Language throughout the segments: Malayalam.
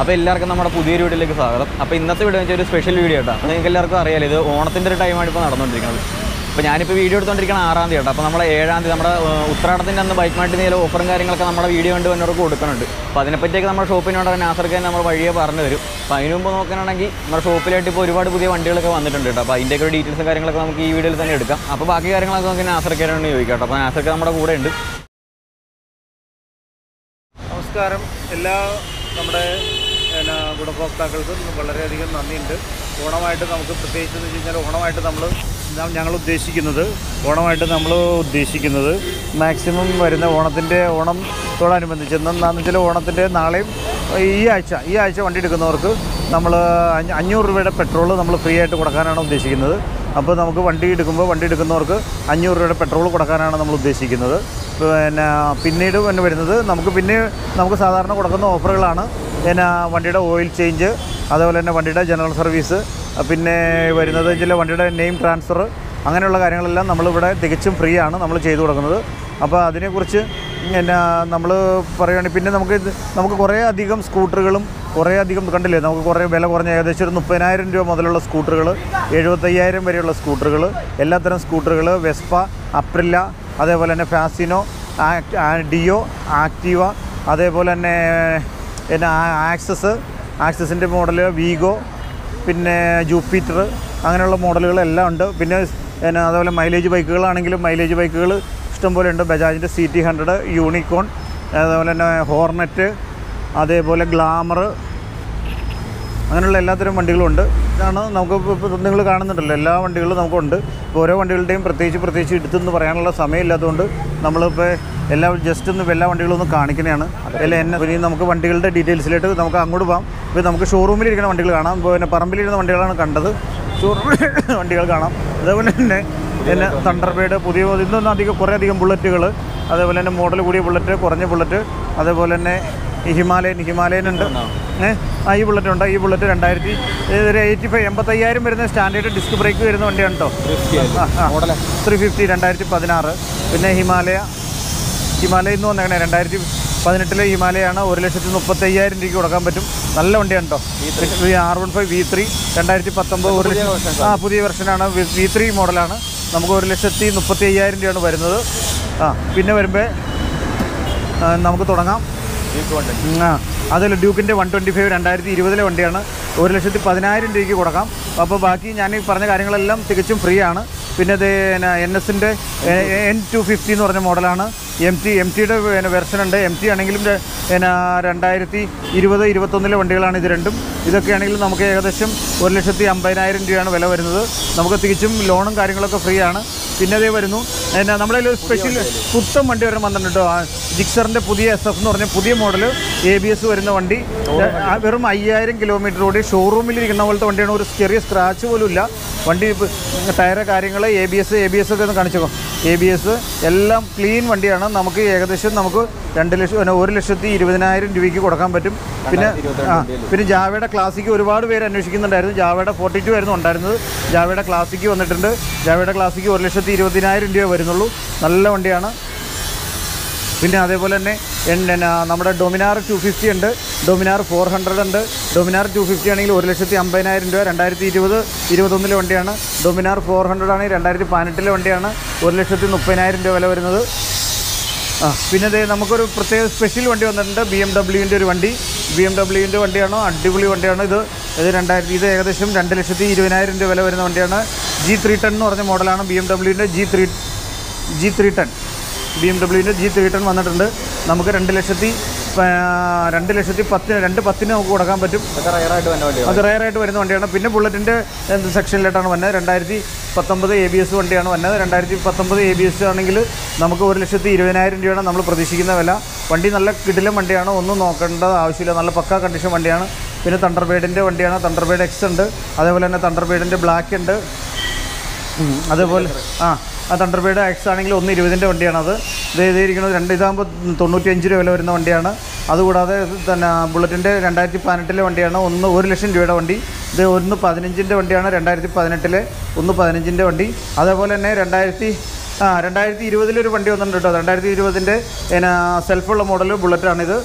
അപ്പോൾ എല്ലാവർക്കും നമ്മുടെ പുതിയൊരു വീഡിയോയിലേക്ക് സ്വാഗതം. അപ്പോൾ ഇന്നത്തെ വീഡിയോ വെച്ചാൽ ഒരു സ്പെഷ്യൽ വീഡിയോ കേട്ടോ നിങ്ങൾക്ക് എല്ലാവർക്കും അറിയാലോ ഇത് ഓണത്തിന്റെ ഒരു ടൈമാണ് ഇപ്പോൾ നടന്നുകൊണ്ടിരിക്കുന്നത്. അപ്പോൾ ഞാനിപ്പോൾ വീഡിയോ എടുത്തുകൊണ്ടിരിക്കുന്ന ആറാം തീയതി കേട്ടോ അപ്പോൾ നമ്മുടെ ഏഴാം തീയതി നമ്മുടെ ഉത്രാടത്തിന്റെ അന്ന് ബൈക്ക് മാറ്റി ചില ഓഫറും കാര്യങ്ങളൊക്കെ നമ്മുടെ വീഡിയോ കണ്ട് വന്നവർക്ക് കൊടുക്കുന്നുണ്ട്. അപ്പോൾ അതിനെപ്പറ്റിയൊക്കെ നമ്മുടെ ഷോപ്പിനോട് നാസർക്ക് നമ്മൾ വഴിയെ പറഞ്ഞു തരും. അപ്പോൾ അതിന് മുമ്പ് നോക്കുകയാണെങ്കിൽ നമ്മുടെ ഷോപ്പിലായിട്ട് ഇപ്പോൾ ഒരുപാട് പുതിയ വണ്ടികളൊക്കെ വന്നിട്ടുണ്ട് കേട്ടോ. അപ്പോൾ അതിന്റെയൊക്കെ ഡീറ്റെയിൽസും കാര്യങ്ങളൊക്കെ നമുക്ക് ഈ വീഡിയോയിൽ തന്നെ എടുക്കാം. അപ്പോൾ ബാക്കി കാര്യങ്ങളൊക്കെ നമുക്ക് നാസർക്കാരോട് ചോദിക്കാം അപ്പോൾ നാസർക്ക് നമ്മുടെ കൂടെ ഉണ്ട്. നമസ്കാരം. എല്ലാ നമ്മുടെ പിന്നെ ഗുണഭോക്താക്കൾക്കും വളരെയധികം നന്ദിയുണ്ട്. ഓണമായിട്ട് നമുക്ക് പ്രത്യേകിച്ച് എന്ന് വെച്ച് കഴിഞ്ഞാൽ ഓണമായിട്ട് നമ്മൾ ഞങ്ങൾ ഉദ്ദേശിക്കുന്നത് ഓണമായിട്ട് നമ്മൾ ഉദ്ദേശിക്കുന്നത് മാക്സിമം വരുന്ന ഓണത്തിന്റെ ഓണത്തോടനുബന്ധിച്ച് എന്താണെന്ന് വെച്ചാൽ ഓണത്തിന്റെ നാളെയും ഈ ആഴ്ച ഈ ആഴ്ച വണ്ടി എടുക്കുന്നവർക്ക് നമ്മൾ അഞ്ഞൂറ് രൂപയുടെ പെട്രോൾ നമ്മൾ ഫ്രീ ആയിട്ട് കൊടുക്കാനാണ് ഉദ്ദേശിക്കുന്നത്. അപ്പോൾ നമുക്ക് വണ്ടി എടുക്കുമ്പോൾ വണ്ടി എടുക്കുന്നവർക്ക് അഞ്ഞൂറ് രൂപയുടെ പെട്രോൾ കൊടുക്കാനാണ് നമ്മൾ ഉദ്ദേശിക്കുന്നത്. പിന്നെ പിന്നീട് പിന്നെ വരുന്നത് നമുക്ക് പിന്നെ നമുക്ക് സാധാരണ കൊടുക്കുന്ന ഓഫറുകളാണ്. പിന്നെ വണ്ടിയുടെ ഓയിൽ ചേഞ്ച് അതുപോലെ തന്നെ വണ്ടിയുടെ ജനറൽ സർവീസ് പിന്നെ വരുന്നത് ചില വണ്ടിയുടെ നെയിം ട്രാൻസ്ഫർ അങ്ങനെയുള്ള കാര്യങ്ങളെല്ലാം നമ്മളിവിടെ തികച്ചും ഫ്രീ ആണ് നമ്മൾ ചെയ്തു കൊടുക്കുന്നത്. അപ്പോൾ അതിനെക്കുറിച്ച് പിന്നെ നമ്മൾ പറയുകയാണെങ്കിൽ പിന്നെ നമുക്ക് നമുക്ക് കുറേ അധികം സ്കൂട്ടറുകളും കുറേ അധികം കണ്ടില്ലേ നമുക്ക് കുറേ വില കുറഞ്ഞ ഏകദേശം ഒരു മുപ്പതിനായിരം രൂപ മുതലുള്ള സ്കൂട്ടറുകൾ എഴുപത്തയ്യായിരം വരെയുള്ള സ്കൂട്ടറുകൾ എല്ലാത്തരം സ്കൂട്ടറുകൾ വെസ്പ അപ്രില്ല അതേപോലെ തന്നെ ഫാസിനോ ഡിയോ ആക്റ്റീവ അതേപോലെ തന്നെ പിന്നെ ആക്സസ് ആക്സസിന്റെ മോഡൽ വീഗോ പിന്നെ ജൂപ്പിറ്റർ അങ്ങനെയുള്ള മോഡലുകളെല്ലാം ഉണ്ട്. പിന്നെ പിന്നെ അതുപോലെ മൈലേജ് ബൈക്കുകളാണെങ്കിലും മൈലേജ് ബൈക്കുകൾ ഇഷ്ടംപോലെ ഉണ്ട്. ബജാജിന്റെ സി ടി ഹൺഡ്രഡ് യൂണിക്കോൺ അതുപോലെ തന്നെ ഹോർണറ്റ് അതേപോലെ ഗ്ലാമർ അങ്ങനെയുള്ള എല്ലാത്തരം വണ്ടികളും ഉണ്ട് ഇതാണ് നമുക്ക് നിങ്ങൾ കാണുന്നുണ്ടല്ലോ എല്ലാ വണ്ടികളും നമുക്കുണ്ട്. ഇപ്പോൾ ഓരോ വണ്ടികളുടെയും പ്രത്യേകിച്ച് പ്രത്യേകിച്ച് എടുത്തെന്ന് പറയാനുള്ള സമയമില്ലാത്തതുകൊണ്ട് നമ്മളിപ്പോൾ എല്ലാ ജസ്റ്റ് ഒന്ന് എല്ലാ വണ്ടികളും ഒന്ന് കാണിക്കുന്നതാണ്. അല്ല എന്നെ ഇനി നമുക്ക് വണ്ടികളുടെ ഡീറ്റെയിൽസിലായിട്ട് നമുക്ക് അങ്ങോട്ട് പോകാം ഇപ്പോൾ നമുക്ക് ഷോറൂമിലിരിക്കുന്ന വണ്ടികൾ കാണാം. പിന്നെ പറമ്പിലിരുന്ന വണ്ടികളാണ് കണ്ടത്. ഷോറൂമിൽ വണ്ടികൾ കാണാം. അതേപോലെ തന്നെ പിന്നെ തണ്ടർബേഡ് പുതിയ ഇന്നൊന്നും അധികം കുറേ അധികം ബുള്ളറ്റുകൾ അതേപോലെ തന്നെ മോഡൽ കൂടിയ ബുള്ളറ്റ് കുറഞ്ഞ ബുള്ളറ്റ് അതേപോലെ തന്നെ ഈ ഹിമാലയൻ ഹിമാലയൻ ഉണ്ട്. ആ ഈ ബുള്ളറ്റ് ഉണ്ട്. ഈ ബുള്ളറ്റ് രണ്ടായിരത്തി ഒരു എയ്റ്റി ഫൈവ് എൺപത്തയ്യായിരം വരുന്ന സ്റ്റാൻഡേർഡ് ഡിസ്ക് ബ്രേക്ക് വരുന്ന വണ്ടിയാണ് കേട്ടോ ത്രീ ഫിഫ്റ്റി രണ്ടായിരത്തി പതിനാറ്. പിന്നെ ഹിമാലയ. ഹിമാലയ എന്ന് വന്നേക്കണേ രണ്ടായിരത്തി പതിനെട്ടിലെ ഹിമാലയാണ് ഒരു ലക്ഷത്തി മുപ്പത്തയ്യായിരം രൂപയ്ക്ക് കൊടുക്കാൻ പറ്റും. നല്ല വണ്ടിയാണ് കേട്ടോ R one five V three രണ്ടായിരത്തി പത്തൊമ്പത് ഒരു ലക്ഷം ആ പുതിയ വെർഷനാണ് വി ത്രീ മോഡലാണ് നമുക്ക് ഒരു ലക്ഷത്തി മുപ്പത്തി അയ്യായിരം രൂപയാണ് വരുന്നത്. ആ പിന്നെ വരുമ്പോൾ നമുക്ക് തുടങ്ങാം. അതിൽ ഡ്യൂക്കിന്റെ വൺ ട്വന്റി ഫൈവ് രണ്ടായിരത്തി ഇരുപതിലെ വണ്ടിയാണ്. ഒരു ലക്ഷത്തി പതിനായിരം രൂപയ്ക്ക് കൊടുക്കാം. അപ്പോൾ ബാക്കി ഞാൻ ഈ പറഞ്ഞ കാര്യങ്ങളെല്ലാം തികച്ചും ഫ്രീ ആണ്. പിന്നെ അത് എൻ എസിന്റെ എൻ ടു ഫിഫ്റ്റി എന്ന് പറഞ്ഞ മോഡലാണ്. എം ടി എം ടിയുടെ പിന്നെ വെർഷൻ ഉണ്ട്. എം ടി ആണെങ്കിലും പിന്നെ രണ്ടായിരത്തി ഇരുപത് ഇരുപത്തൊന്നിലെ വണ്ടികളാണ് ഇത് രണ്ടും. ഇതൊക്കെ ആണെങ്കിലും നമുക്ക് ഏകദേശം ഒരു ലക്ഷത്തി അമ്പതിനായിരം രൂപയാണ് വില വരുന്നത്. നമുക്ക് തികച്ചും ലോണും കാര്യങ്ങളൊക്കെ ഫ്രീ ആണ്. പിന്നെ അതേ വരുന്നു. പിന്നെ നമ്മുടെ ഒരു സ്പെഷ്യൽ പുത്തൻ വണ്ടി വരെ വന്നിട്ടുണ്ട് കേട്ടോ. ജിക്സറിന്റെ പുതിയ എസ് എഫ് എന്ന് പറഞ്ഞ പുതിയ മോഡൽ എ ബി എസ് വരുന്ന വണ്ടി. വെറും അയ്യായിരം കിലോമീറ്റർ ഓടി ഷോറൂമിൽ ഇരിക്കുന്ന പോലത്തെ വണ്ടിയാണ്. ഒരു ചെറിയ സ്ക്രാച്ച് പോലും ഇല്ല വണ്ടി ടയറ് കാര്യങ്ങൾ A B S A B S ഒക്കെ ഒന്ന് കാണിച്ചോ എ ബി എസ് എല്ലാം ക്ലീൻ വണ്ടിയാണ്. നമുക്ക് ഏകദേശം നമുക്ക് രണ്ട് ലക്ഷം ഒരു ലക്ഷത്തി ഇരുപതിനായിരം രൂപയ്ക്ക് കൊടുക്കാൻ പറ്റും. പിന്നെ പിന്നെ ജാവയുടെ ക്ലാസിക്ക് ഒരുപാട് പേര് അന്വേഷിക്കുന്നുണ്ടായിരുന്നു. ജാവയുടെ ഫോർട്ടി ടു ആയിരുന്നു ഉണ്ടായിരുന്നത്. ജാവയുടെ ക്ലാസിക്ക് വന്നിട്ടുണ്ട്. ജാവയുടെ ക്ലാസിക്ക് ഒരു ലക്ഷത്തി ഇരുപതിനായിരം രൂപ വരുന്നുള്ളൂ. നല്ല വണ്ടിയാണ്. പിന്നെ അതേപോലെ തന്നെ എൻ- നമ്മുടെ ഡൊമിനാർ ടു ഫിഫ്റ്റി ഉണ്ട്. ഡൊമിനാർ ഫോർ ഹൺഡ്രഡ് ഉണ്ട്. ഡൊമിനാർ ടു ഫിഫ്റ്റി ആണെങ്കിൽ ഒരു ലക്ഷത്തി അമ്പതിനായിരം രൂപ രണ്ടായിരത്തി ഇരുപത് ഇരുപത്തൊന്നിലെ വണ്ടിയാണ്. ഡൊമിനാർ ഫോർ ഹൺഡ്രഡ് ആണെങ്കിൽ രണ്ടായിരത്തി പതിനെട്ടിലെ വണ്ടിയാണ്. ഒരു ലക്ഷത്തി മുപ്പതിനായിരം രൂപ വില വരുന്നത്. ആ പിന്നെ അതേ നമുക്കൊരു പ്രത്യേക സ്പെഷ്യൽ വണ്ടി വന്നിട്ടുണ്ട്. ബി എം ഡബ്ല്യുവിന്റെ ഒരു വണ്ടി. ബി എം ഡബ്ല്യുവിന്റെ വണ്ടിയാണോ? അടിപൊളി വണ്ടിയാണ് ഇത്. ഇത് രണ്ടായിരത്തി ഇത് ഏകദേശം രണ്ട് ലക്ഷത്തി ഇരുപതിനായിരം രൂപ വില വരുന്ന വണ്ടിയാണ്. ജി ത്രീ ടെൻ എന്ന് പറഞ്ഞ മോഡലാണ് B M ഡബ്ല്യുവിന്റെ G three G three ten B M ഡബ്ല്യുവിന്റെ G three വന്നിട്ടുണ്ട്. നമുക്ക് രണ്ട് ലക്ഷത്തി രണ്ട് ലക്ഷത്തി പത്തിന് രണ്ട് പത്തിന് നമുക്ക് കൊടുക്കാൻ പറ്റും. അത് റയറായിട്ട് വരുന്ന വണ്ടിയാണ്. പിന്നെ ബുള്ളറ്റിന്റെ എന്ത് സെക്ഷനിലായിട്ടാണ് വന്നത്. രണ്ടായിരത്തി പത്തൊമ്പത് എ ബി എസ് വണ്ടിയാണ് വന്നത്. രണ്ടായിരത്തി പത്തൊമ്പത് എ ബി എസ് ആണെങ്കിൽ നമുക്ക് ഒരു ലക്ഷത്തി ഇരുപതിനായിരം രൂപയാണ് നമ്മൾ പ്രതീക്ഷിക്കുന്ന വില. വണ്ടി നല്ല കിടിലം വണ്ടിയാണ്. ഒന്നും നോക്കേണ്ട ആവശ്യമില്ല. നല്ല പക്ക കണ്ടീഷൻ വണ്ടിയാണ്. പിന്നെ തണ്ടർബേഡിന്റെ വണ്ടിയാണ്. തണ്ടർബേഡ് എക്സ് ഉണ്ട്. അതേപോലെ തന്നെ തണ്ടർബേഡിന്റെ ബ്ലാക്ക് ഉണ്ട്. അതേപോലെ ആ തണ്ടർബേഡ് ആക്സ് ആണെങ്കിൽ ഒന്ന് ഇരുപതിന്റെ വണ്ടിയാണ് അത് ഇത് എഴുതിയിരിക്കുന്നത് രണ്ട് ഇതാകുമ്പോൾ തൊണ്ണൂറ്റിയഞ്ച് രൂപ വില വരുന്ന വണ്ടിയാണ്. അതുകൂടാതെ തന്നെ ബുള്ളറ്റിന്റെ രണ്ടായിരത്തി പതിനെട്ടിലെ വണ്ടിയാണ്. ഒന്ന് ഒരു ലക്ഷം രൂപയുടെ വണ്ടി. ഇത് ഒന്ന് പതിനഞ്ചിന്റെ വണ്ടിയാണ് രണ്ടായിരത്തി പതിനെട്ടിലെ ഒന്ന് പതിനഞ്ചിന്റെ വണ്ടി. അതേപോലെ തന്നെ രണ്ടായിരത്തി ആ രണ്ടായിരത്തി ഇരുപതിലൊരു വണ്ടി വന്നിട്ടുണ്ട് കേട്ടോ. രണ്ടായിരത്തി ഇരുപതിന്റെ പിന്നെ സെൽഫുള്ള മോഡൽ ബുള്ളറ്റാണിത്.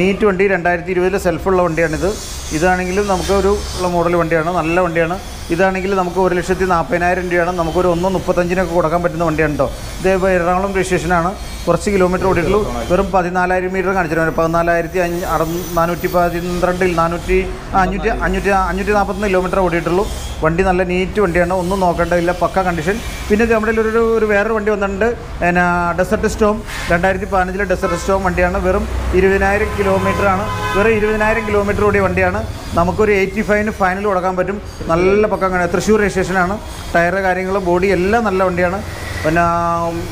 നീറ്റ് വണ്ടി രണ്ടായിരത്തി ഇരുപതിൽ സെൽഫുള്ള വണ്ടിയാണിത്. ഇതാണെങ്കിലും നമുക്ക് ഒരു ഉള്ള മോഡൽ വണ്ടിയാണ്. നല്ല വണ്ടിയാണ്. ഇതാണെങ്കിൽ നമുക്ക് ഒരു ലക്ഷത്തി നാൽപ്പതിനായിരം രൂപയാണ്. നമുക്കൊരു ഒന്ന് മുപ്പത്തഞ്ചിനൊക്കെ കൊടുക്കാൻ പറ്റുന്ന വണ്ടിയാണ് കേട്ടോ ഇത് എറണാകുളം രജിസ്ട്രേഷനാണ് കുറച്ച് കിലോമീറ്റർ ഓടിയിട്ടുള്ളൂ. വെറും പതിനാലായിരം മീറ്റർ കാണിച്ചിട്ടുണ്ട്. പതിനാലായിരത്തി അഞ്ഞ് അറു നാനൂറ്റി പന്ത്രണ്ടിൽ നാനൂറ്റി അഞ്ഞൂറ്റി അഞ്ഞൂറ്റി അഞ്ഞൂറ്റി നാൽപ്പത്തൊന്ന് കിലോമീറ്റർ ഓടിയിട്ടുള്ളൂ. വണ്ടി നല്ല നീറ്റ് വണ്ടിയാണ്. ഒന്നും നോക്കേണ്ടതില്ല. പക്ക കണ്ടീഷൻ പിന്നെ നമ്മുടെ ഒരു ഒരു വേറൊരു വണ്ടി വന്നിട്ടുണ്ട്. പിന്നെ ഡെസർട്ട് സ്റ്റോം രണ്ടായിരത്തി പതിനഞ്ചിലെ ഡെസർട്ട് സ്റ്റോം വണ്ടിയാണ്. വെറും ഇരുപതിനായിരം കിലോമീറ്ററാണ് വെറും ഇരുപതിനായിരം കിലോമീറ്റർ ഓടിയ വണ്ടിയാണ്. നമുക്കൊരു എയ്റ്റി ഫൈവിന് ഫൈനൽ കൊടുക്കാൻ പറ്റും. നല്ല പക്ക അങ്ങനെ തൃശ്ശൂർ രജിസ്ട്രേഷനാണ്. ടയർ കാര്യങ്ങൾ ബോഡി എല്ലാം നല്ല വണ്ടിയാണ്. പിന്നെ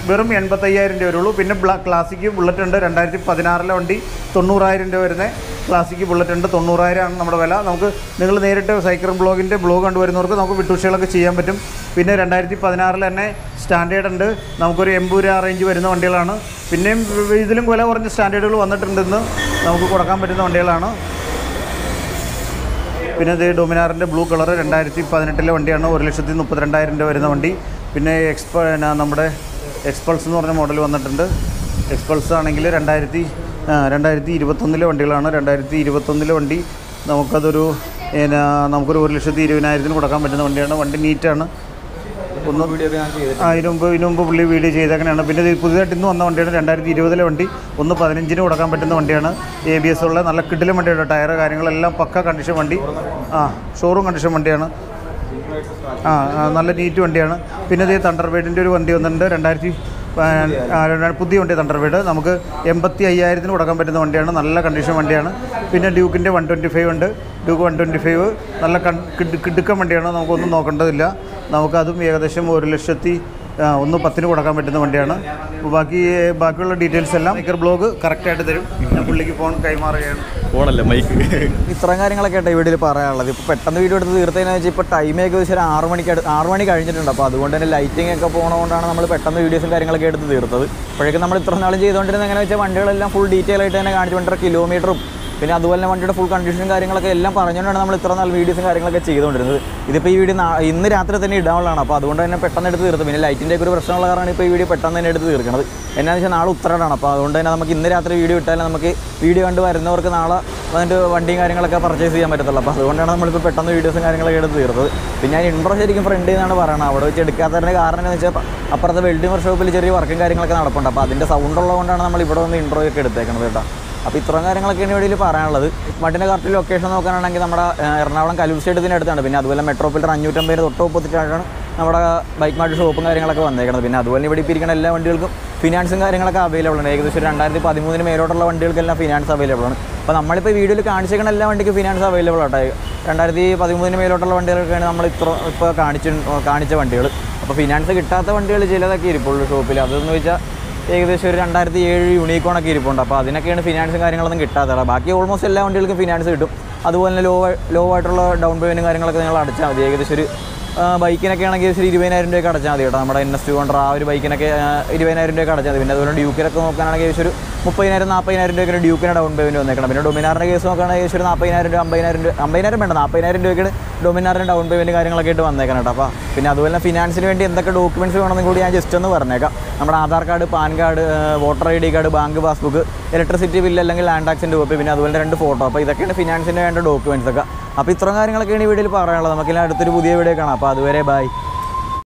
വെറും എൺപത്തയ്യായിരം രൂപ വരുള്ളൂ പിന്നെ ബ്ലാ ക്ലാസിക് ബുള്ളറ്റ് ഉണ്ട്. രണ്ടായിരത്തി പതിനാറിലെ വണ്ടി തൊണ്ണൂറായിരം രൂപ വരുന്നത് ക്ലാസിക് ബുള്ളറ്റ് ഉണ്ട്. തൊണ്ണൂറായിരം ആണ് നമ്മുടെ വില. നമുക്ക് നിങ്ങൾ നേരിട്ട് സൈക്കിൾ ബ്ലോഗിന്റെ ബ്ലോഗ് കണ്ടുവരുന്നവർക്ക് നമുക്ക് വിട്ടുവീഴ്ചകളൊക്കെ ചെയ്യാൻ പറ്റും. പിന്നെ രണ്ടായിരത്തി പതിനാറിൽ തന്നെ സ്റ്റാൻഡേർഡ് ഉണ്ട്. നമുക്കൊരു എൺപത് റേഞ്ച് വരുന്ന വണ്ടികളാണ്. പിന്നെയും ഇതിലും വില കുറഞ്ഞ സ്റ്റാൻഡേർഡുകൾ വന്നിട്ടുണ്ടെന്ന് നമുക്ക് കൊടുക്കാൻ പറ്റുന്ന വണ്ടികളാണ്. പിന്നെ ഇത് ഡൊമിനാറിന്റെ ബ്ലൂ കളർ രണ്ടായിരത്തി പതിനെട്ടിലെ വണ്ടിയാണ്. ഒരു ലക്ഷത്തി മുപ്പത്തിരണ്ടായിരം രൂപ വരുന്ന വണ്ടി. പിന്നെ എക്സ്പ നമ്മുടെ എക്സ്പൾസ് എന്ന് പറഞ്ഞ മോഡൽ വന്നിട്ടുണ്ട്. എക്സ്പൾസ് ആണെങ്കിൽ രണ്ടായിരത്തി രണ്ടായിരത്തി ഇരുപത്തൊന്നിലെ വണ്ടികളാണ്. രണ്ടായിരത്തി ഇരുപത്തൊന്നിലെ വണ്ടി നമുക്കതൊരു നമുക്കൊരു ഒരു ലക്ഷത്തി ഇരുപതിനായിരത്തിന് കൊടുക്കാൻ പറ്റുന്ന വണ്ടിയാണ്. വണ്ടി നീറ്റാണ് ഒന്ന് ആ ഇതിനു മുമ്പ് ഇതിനു മുമ്പ് പുള്ളി വീഡിയോ ചെയ്തേക്കണെയാണ് പിന്നെ ഇത് പുതിയതായിട്ട് ഇന്ന് വന്ന വണ്ടിയാണ് രണ്ടായിരത്തി ഇരുപതിലെ വണ്ടി. ഒന്ന് പതിനഞ്ചിന് കൊടുക്കാൻ പറ്റുന്ന വണ്ടിയാണ്. എ ബി എസ് ഉള്ള നല്ല കിട്ടിലും വണ്ടിയാണ് ടയർ കാര്യങ്ങളെല്ലാം പക്ക കണ്ടീഷൻ വണ്ടി. ആ ഷോറൂം കണ്ടീഷൻ വണ്ടിയാണ്. ആ നല്ല നീറ്റ് വണ്ടിയാണ്. പിന്നെ ഇത് തണ്ടർബേഡിന്റെ ഒരു വണ്ടി വന്നിട്ടുണ്ട്. രണ്ടായിരത്തി പുതിയ വണ്ടി തണ്ടർബേഡ്. നമുക്ക് എൺപത്തി അയ്യായിരത്തിന് കൊടുക്കാൻ പറ്റുന്ന വണ്ടിയാണ്. നല്ല കണ്ടീഷൻ വണ്ടിയാണ്. പിന്നെ ഡ്യൂക്കിന്റെ വൺ ട്വന്റി ഫൈവ് ഉണ്ട്. Duke one twenty five. നല്ല കിടുക്കൻ വണ്ടിയാണ്. നമുക്കൊന്നും നോക്കേണ്ടതില്ല. നമുക്കതും ഏകദേശം ഒരു ലക്ഷത്തി ഒന്ന് പത്തിന് കൊടുക്കാൻ പറ്റുന്ന വണ്ടിയാണ്. അപ്പോൾ ബാക്കി ബാക്കിയുള്ള ഡീറ്റെയിൽസ് എല്ലാം സ്പീക്കർ ബ്ലോഗ് കറക്റ്റായിട്ട് തരും. ഞാൻ പുള്ളിക്ക് ഫോൺ കൈമാറുകയാണ്. ഫോണല്ലേ മൈക്ക്? ഇത്രയും കാര്യങ്ങളൊക്കെ ആയിട്ട് ഈ വീഡിയോയിൽ പറയാനുള്ളത്. ഇപ്പോൾ പെട്ടെന്ന് വീഡിയോ എടുത്ത് തീർത്തതിന് വെച്ചാൽ ഇപ്പോൾ ടൈം ഏകദേശം ഒരു ആറ് മണിക്ക് അടുത്ത് ആറ് മണി കഴിഞ്ഞിട്ടുണ്ട്. അപ്പോൾ അതുകൊണ്ട് തന്നെ ലൈറ്റിംഗ് ഒക്കെ പോകണതുകൊണ്ടാണ് നമ്മൾ പെട്ടെന്ന് വീഡിയോസും കാര്യങ്ങളൊക്കെ എടുത്ത് തീർത്തത്. അപ്പോഴേക്കും നമ്മൾ ഇത്ര നാളും ചെയ്തുകൊണ്ടിരുന്നത് എങ്ങനെ വെച്ചാൽ വണ്ടികളെല്ലാം ഫുൾ ഡീറ്റെയിൽ ആയിട്ട് തന്നെ കാണിച്ചുകൊണ്ടിരുന്ന കിലോമീറ്ററും പിന്നെ അതുപോലെ തന്നെ വണ്ടിയുടെ ഫുൾ കണ്ടീഷനും കാര്യങ്ങളൊക്കെ എല്ലാം പറഞ്ഞുകൊണ്ടാണ് നമ്മൾ ഇത്ര നാൾ വീഡിയോസും കാര്യങ്ങളൊക്കെ ചെയ്തുകൊണ്ടിരുന്നത്. ഇതിപ്പോൾ ഈ വീഡിയോ ഇന്ന് രാത്രി തന്നെ ഇടാനുള്ളതാണ്. അപ്പോൾ അതുകൊണ്ട് തന്നെ പെട്ടെന്ന് എടുത്ത് തീർത്തു. പിന്നെ ലൈറ്റിന്റെ ഒക്കെ ഒരു പ്രശ്നമുള്ള കാരണമാണ് ഇപ്പോൾ ഈ വീഡിയോ പെട്ടെന്ന് തന്നെ എടുത്ത് തീർക്കുന്നത് എന്നാന്ന് വെച്ചാൽ നാളെ ഉത്തരടാണ് അപ്പോൾ അതുകൊണ്ട് തന്നെ നമുക്ക് ഇന്ന് രാത്രി വീഡിയോ ഇട്ടാലും നമുക്ക് വീഡിയോ കണ്ട് വരുന്നവർക്ക് നാളെ വന്നിട്ട് വണ്ടിയും കാര്യങ്ങളൊക്കെ പർച്ചേസ് ചെയ്യാൻ പറ്റത്തുള്ളൂ. അപ്പോൾ അതുകൊണ്ടാണ് നമ്മളിപ്പോൾ പെട്ടെന്ന് വീഡിയോസും കാര്യങ്ങളൊക്കെ എടുത്ത് തീർത്തത്. പിന്നെ ഞാൻ ഇൻട്രോ ശരിക്കും ഫ്രണ്ട് എന്നാണ് പറയുന്നത് അവിടെ വെച്ച് എടുക്കാത്തതിന്റെ കാരണം എന്ന് വെച്ചാൽ അപ്പുറത്തെ വെൽഡിംഗ് വർക്ക്ഷോപ്പിൽ ചെറിയ വർക്കും കാര്യങ്ങളൊക്കെ നടപ്പുണ്ട്. അപ്പോൾ അതിന്റെ സൗണ്ട് ഉള്ളതുകൊണ്ടാണ് നമ്മൾ ഇവിടെ വന്ന് ഇൻട്രോ ഒക്കെ എടുത്തേക്കുന്നത് കേട്ടോ. അപ്പോൾ ഇത്രയും കാര്യങ്ങളൊക്കെയാണ് ഇവിടെ പറയാനുള്ളത്. മട്ടിന്റെ കറക്റ്റ് ലൊക്കേഷൻ നോക്കാനാണെങ്കിൽ നമ്മുടെ എറണാകുളം കലൂർ സ്റ്റേഡിയത്തിന് അടുത്താണ്. പിന്നെ അതുപോലെ മെട്രോ ഫിൽറ്റർ അഞ്ഞൂറ്റമ്പതിന് തൊട്ട് ഓപ്പോസിറ്റായിട്ടാണ് നമ്മുടെ ബൈക്ക് മാർട്ട് ഷോപ്പും കാര്യങ്ങളൊക്കെ വന്നേക്കുന്നത് പിന്നെ അതുപോലെ ഇവിടെ ഇരിക്കുന്ന എല്ലാ വണ്ടികൾക്കും ഫിനാൻസും കാര്യങ്ങളൊക്കെ അവൈലബിൾ ആണ്. ഏകദേശം രണ്ടായിരത്തി പതിമൂന്നിന് മേലോട്ടുള്ള വണ്ടികൾക്കെല്ലാം ഫിനാൻസ് അവൈലബിൾ ആണ്. അപ്പോൾ നമ്മളിപ്പോൾ വീഡിയോയിൽ കാണിച്ചേക്കുന്ന എല്ലാ വണ്ടിക്കും ഫിനാൻസ് അവൈലബിൾ ആട്ടെ രണ്ടായിരത്തി പതിമൂന്നിന് മേലോട്ടുള്ള വണ്ടികൾക്കാണ് നമ്മൾ ഇത്ര ഇപ്പോൾ കാണിച്ച് കാണിച്ച വണ്ടികൾ. അപ്പോൾ ഫിനാൻസ് കിട്ടാത്ത വണ്ടികൾ ചിലതൊക്കെ ഇരിപ്പുള്ളൂ ഷോപ്പിൽ അതെന്ന് വെച്ചാൽ ഏകദേശം ഒരു രണ്ടായിരത്തി ഏഴ് യൂണിക്കോണൊക്കെ ഇരിപ്പുണ്ട്. അപ്പോൾ അതിനൊക്കെയാണ് ഫിനാൻസും കാര്യങ്ങളൊന്നും കിട്ടാത്തത്. ബാക്കി ഓൾമോസ്റ്റ് എല്ലാ വണ്ടികൾക്കും ഫിനാൻസ് കിട്ടും. അതുപോലെ തന്നെ ലോ ലോ ആയിട്ടുള്ള ഡൗൺ പേയ്മെന്റും കാര്യങ്ങളൊക്കെ നിങ്ങൾ അടച്ചാൽ മതി. ഏകദേശം ഒരു ബൈക്കിനൊക്കെ ആണെങ്കിൽ ഒരു ഇരുപതിനായിരം രൂപയൊക്കെ അടച്ചാൽ മതി കേട്ടോ. നമ്മുടെ ടു കൊണ്ടർ ആ ഒരു ബൈക്കിനൊക്കെ ഇരുപതിനായിരം രൂപയൊക്കെ അടച്ചാൽ മതി. പിന്നെ അതുപോലെ ഡ്യൂക്കിനൊക്കെ നോക്കാനാണെങ്കിൽ ഏകദേശം ഒരു മുപ്പതിനായിരം നാൽപ്പതിനായിരം രൂപയ്ക്ക് ഡ്യൂക്കിന് ഡൗൺ പേയ്മെന്റ് വന്നേക്കണം പിന്നെ ഡൊമിനാറിന്റെ കേസ് നോക്കുകയാണെങ്കിൽ ഏകദേശം ഒരു നാൽപ്പതിനായിരം രൂപ അമ്പതിനായിരം രൂപ അമ്പതിനായിരം വേണ്ട നാൽപ്പതിനായിരം രൂപയ്ക്ക് ഡൊമിനാറിന്റെ ഡൗൺ പേയ്മെന്റ് കാര്യങ്ങളൊക്കെ ആയിട്ട് വന്നേക്കണം കേട്ടോ. അപ്പോൾ പിന്നെ അതുപോലെ ഫിനാൻസിന് വേണ്ടി എന്തൊക്കെ ഡോക്യുമെന്റ്സ് വേണമെന്നും കൂടി ഞാൻ ജസ്റ്റ് ഒന്ന് പറഞ്ഞേക്കാം. നമ്മുടെ Aadhaar card PAN card voter I D card bank passbook electricity bill അല്ലെങ്കിൽ ലാൻഡ് ടാക്സിന്റെ കോപ്പി പിന്നെ അതുപോലെ രണ്ട് ഫോട്ടോ അപ്പോൾ ഇതൊക്കെയാണ് ഫിനാൻസിന് വേണ്ട ഡോക്യുമെന്റ്സ് ഒക്കെ. അപ്പോൾ ഇത്രയും കാര്യങ്ങളൊക്കെയാണ് ഈ വീഡിയോയിൽ പറയാനുള്ളത്. നമുക്കിനി അടുത്തൊരു പുതിയ വീഡിയോ കാണാം. അപ്പോൾ അതുവരെ ബൈ